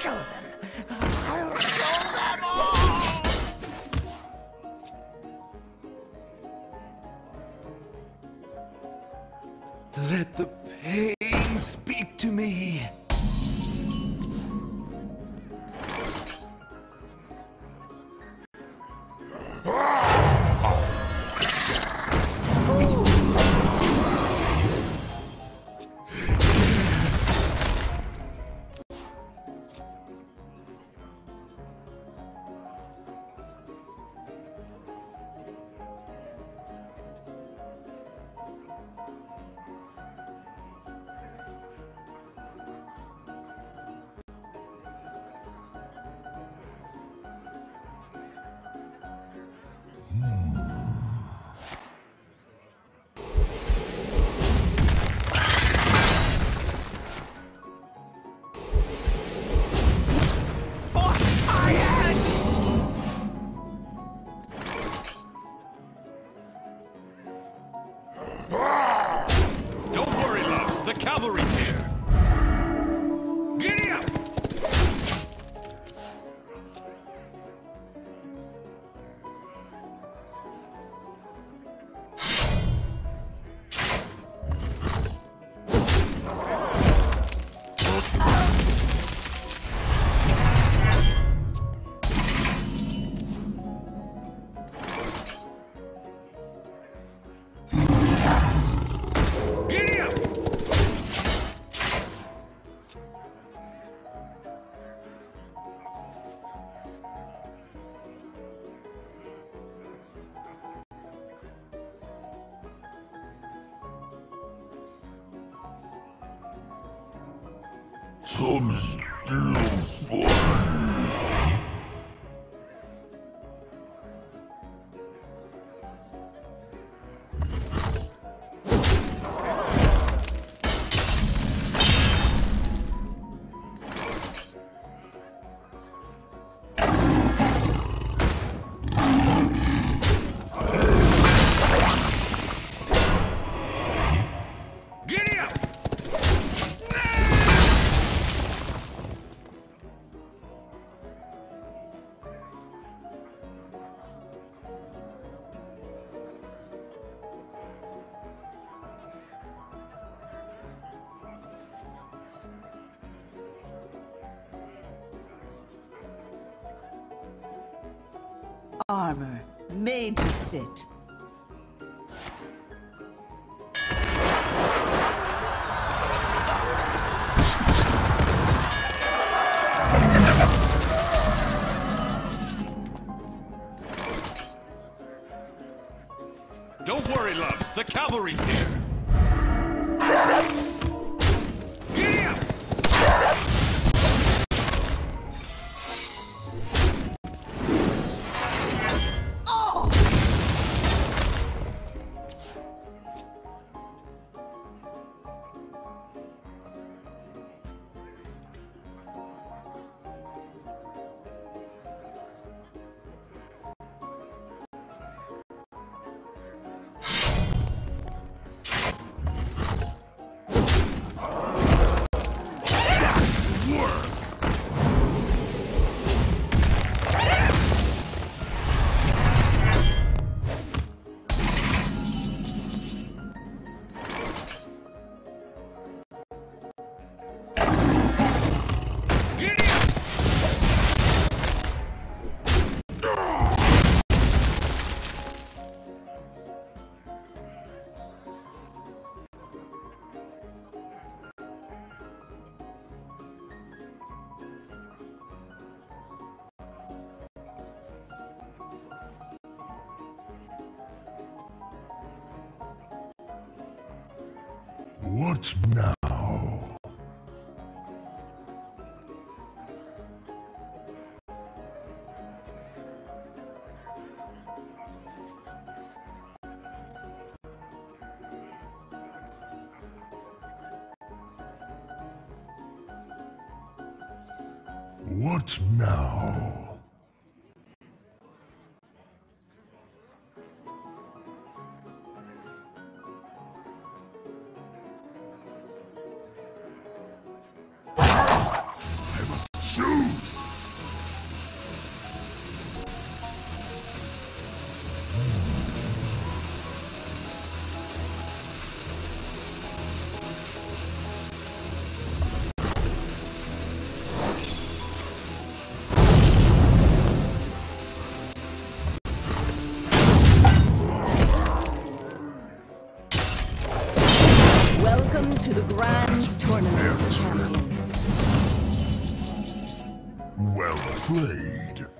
Show them. The cavalry's here. Some still funny. Armor made to fit. Don't worry, loves. The cavalry's here. What now? What now? Welcome to the Grand Tournament Champion. Well played.